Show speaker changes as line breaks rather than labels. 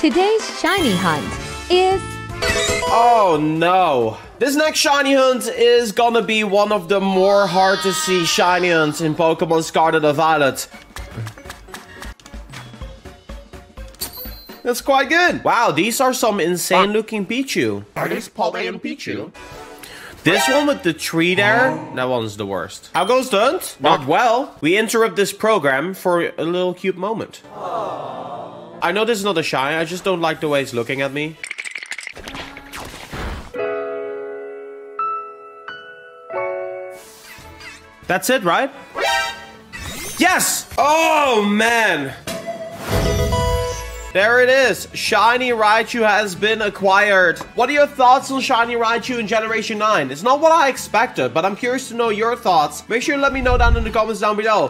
Today's shiny hunt is
Oh no. This next shiny hunt is gonna be one of the more hard to see shiny hunts in Pokemon Scarlet and Violet. That's quite good. Wow, these are some insane looking Pichu.
Are these Polly and Pichu?
This one with the tree there, that one's the worst. How goes the hunt? Not well. We interrupt this program for a little cute moment. Oh. I know this is not a shiny, I just don't like the way it's looking at me. That's it, right? Yes! Oh, man! There it is. Shiny Raichu has been acquired. What are your thoughts on Shiny Raichu in Generation 9? It's not what I expected, but I'm curious to know your thoughts. Make sure to let me know down in the comments down below.